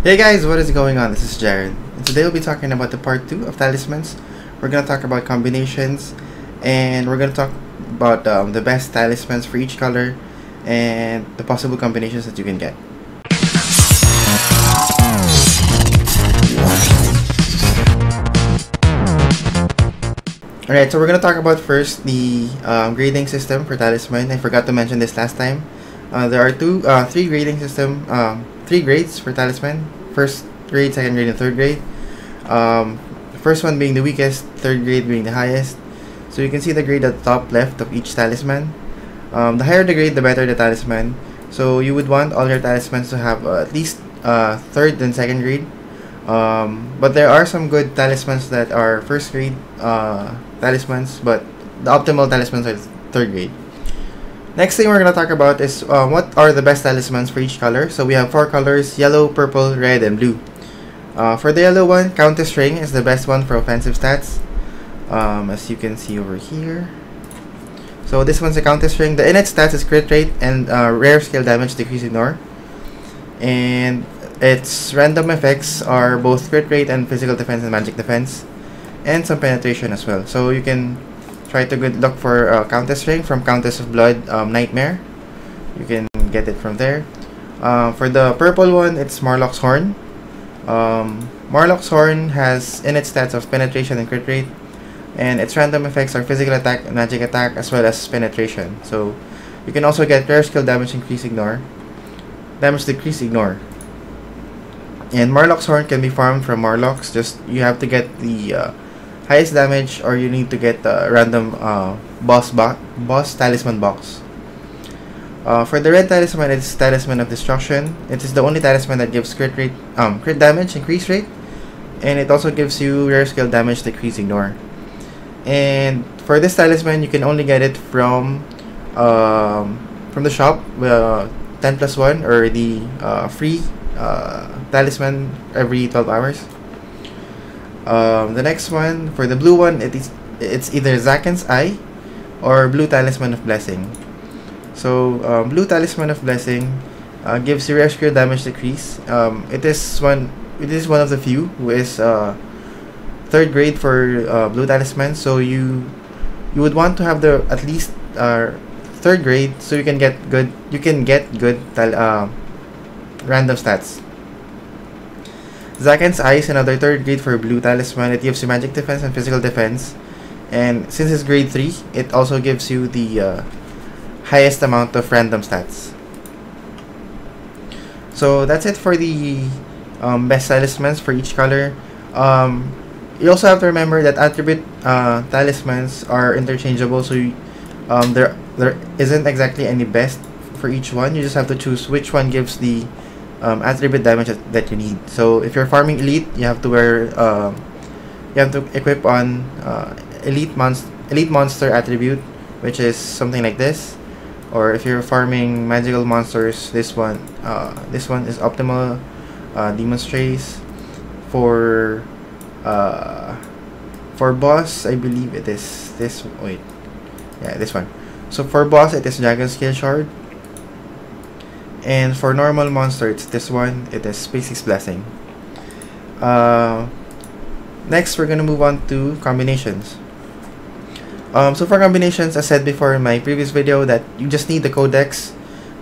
Hey guys, what is going on? This is Jaren. And today we'll be talking about the part 2 of talismans. We're going to talk about combinations and we're going to talk about um, the best talismans for each color and the possible combinations that you can get. Alright, so we're going to talk about first the um, grading system for talisman. I forgot to mention this last time. Uh, there are two, uh, three grading system, um, three grades for talisman. First grade, second grade, and third grade. Um, the first one being the weakest, third grade being the highest. So you can see the grade at the top left of each talisman. Um, the higher the grade, the better the talisman. So you would want all your talismans to have uh, at least uh, third and second grade. Um, but there are some good talismans that are first grade uh, talismans, but the optimal talismans are third grade. Next thing we're going to talk about is uh, what are the best talismans for each color. So we have four colors, yellow, purple, red, and blue. Uh, for the yellow one, Countess Ring is the best one for offensive stats. Um, as you can see over here. So this one's a Countess Ring. The innate stats is crit rate and uh, rare skill damage decrease ignore. And its random effects are both crit rate and physical defense and magic defense. And some penetration as well. So you can try to good look for uh, Countess Ring from Countess of Blood um, Nightmare. You can get it from there. Uh, for the purple one, it's Marlock's Horn. Um, Marlock's Horn has in its stats of penetration and crit rate, and its random effects are physical attack, magic attack, as well as penetration. So you can also get rare skill damage increase ignore, damage decrease ignore. And Marlock's Horn can be farmed from Marlocks. Just you have to get the uh, highest damage or you need to get the random uh, boss box boss talisman box. Uh, for the red talisman it's talisman of destruction. It is the only talisman that gives crit rate um, crit damage increase rate and it also gives you rare skill damage decrease ignore. And for this talisman you can only get it from um, from the shop uh, 10 plus 1 or the uh, free uh, talisman every 12 hours um, the next one, for the blue one, it is it's either Zaken's Eye or Blue Talisman of Blessing. So, um, Blue Talisman of Blessing uh, gives rare skill damage decrease. Um, it is one it is one of the few who is uh, third grade for uh, Blue Talisman. So you you would want to have the at least uh, third grade so you can get good you can get good uh, random stats. Zaken's Eye is another third grade for Blue Talisman. It gives you magic defense and physical defense. And since it's grade 3, it also gives you the uh, highest amount of random stats. So that's it for the um, best talismans for each color. Um, you also have to remember that attribute uh, talismans are interchangeable, so um, there there isn't exactly any best for each one. You just have to choose which one gives the um, attribute damage that, you need. So if you're farming elite, you have to wear uh, you have to equip on uh, elite monster elite monster attribute, which is something like this. Or if you're farming magical monsters, this one uh, this one is optimal uh, trace. For uh, for boss, I believe it is this. Wait, yeah, this one. So for boss, it is dragon skill shard and for normal monster, it's this one. It is Spacey's Blessing. Uh, next, we're gonna move on to combinations. Um, so for combinations, I said before in my previous video that you just need the codex,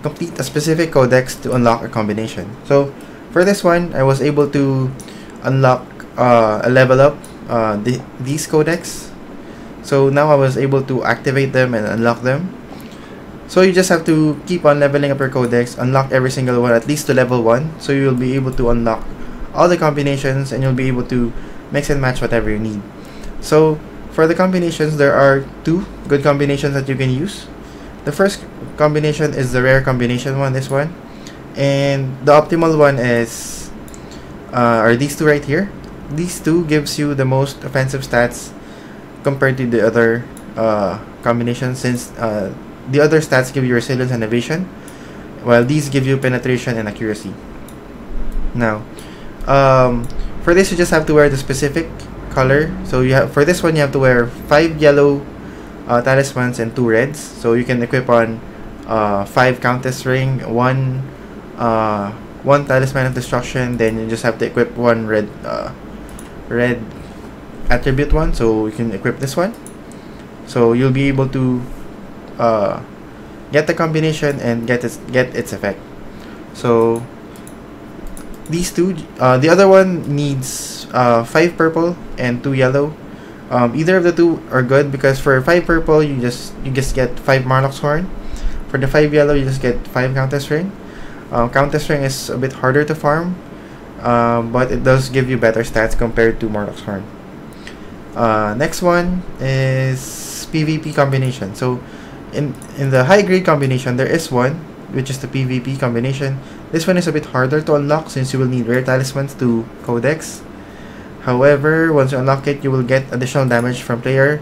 complete a specific codex to unlock a combination. So for this one, I was able to unlock uh, a level up uh, the, these codex. So now I was able to activate them and unlock them. So you just have to keep on leveling up your codex, unlock every single one at least to level 1, so you'll be able to unlock all the combinations and you'll be able to mix and match whatever you need. So for the combinations, there are two good combinations that you can use. The first combination is the rare combination one, this one. And the optimal one is, uh, are these two right here. These two gives you the most offensive stats compared to the other uh, combinations since uh, the other stats give you resilience and evasion, while these give you penetration and accuracy. Now, um, for this you just have to wear the specific color. So you have for this one you have to wear five yellow uh, talismans and two reds. So you can equip on uh, five Countess ring, one uh, one Talisman of Destruction, then you just have to equip one red, uh, red attribute one, so you can equip this one. So you'll be able to uh, get the combination and get its get its effect. So these two, uh, the other one needs uh, five purple and two yellow. Um, either of the two are good because for five purple you just you just get five Marlock's horn. For the five yellow you just get five Countess ring. Um, Countess ring is a bit harder to farm, um, but it does give you better stats compared to Marlock's horn. Uh, next one is PvP combination. So in in the high grade combination there is one which is the PvP combination. This one is a bit harder to unlock since you will need rare talismans to codex. However, once you unlock it, you will get additional damage from player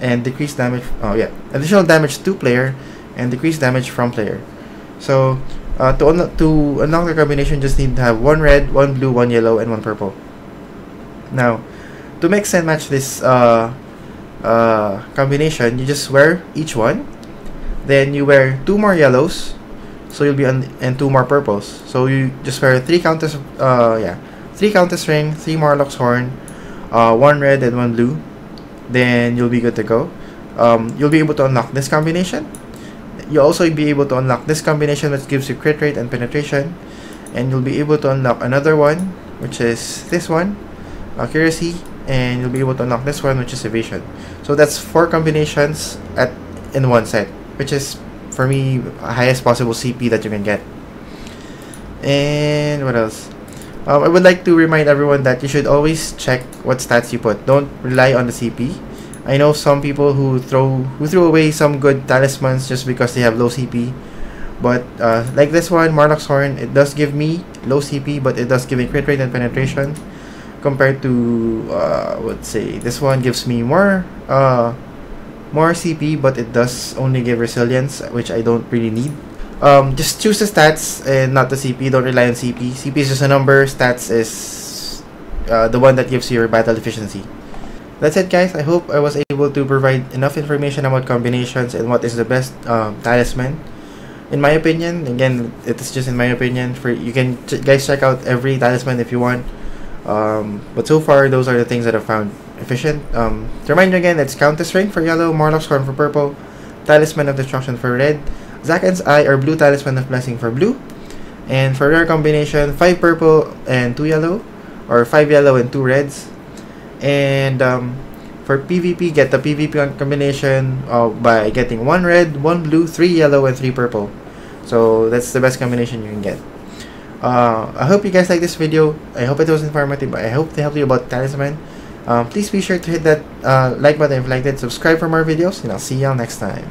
and decreased damage. Oh yeah, additional damage to player and decreased damage from player. So uh, to unlock to unlock the combination, just need to have one red, one blue, one yellow, and one purple. Now, to mix and match this uh, uh, combination, you just wear each one. Then you wear two more yellows, so you'll be on and two more purples. So you just wear three countess, uh, yeah, three countess ring, three Marlock's horn, uh, one red and one blue. Then you'll be good to go. Um, you'll be able to unlock this combination. You'll also be able to unlock this combination which gives you crit rate and penetration. And you'll be able to unlock another one, which is this one, accuracy, and you'll be able to unlock this one, which is evasion. So that's four combinations at in one set, which is for me highest possible CP that you can get. And what else? Um, I would like to remind everyone that you should always check what stats you put. Don't rely on the CP. I know some people who throw who threw away some good talismans just because they have low CP. But uh, like this one, Marlock's Horn, it does give me low CP, but it does give me crit rate and penetration. Compared to, uh, let's say, this one gives me more, uh, more CP, but it does only give resilience, which I don't really need. Um, just choose the stats and not the CP. Don't rely on CP. CP is just a number. Stats is uh, the one that gives you your battle efficiency. That's it, guys. I hope I was able to provide enough information about combinations and what is the best um, talisman in my opinion again it's just in my opinion for you can guys check out every talisman if you want um, but so far those are the things that i found efficient um, to remind you again it's countess ring for yellow Marlock's horn for purple talisman of destruction for red Zaken's eye or blue talisman of blessing for blue and for rare combination 5 purple and 2 yellow or 5 yellow and 2 reds and um, for PvP, get the PvP on combination uh, by getting one red, one blue, three yellow, and three purple. So that's the best combination you can get. Uh, I hope you guys like this video. I hope it was informative. But I hope they helped you about Talisman. Um, please be sure to hit that uh, like button if you liked it. Subscribe for more videos, and I'll see y'all next time.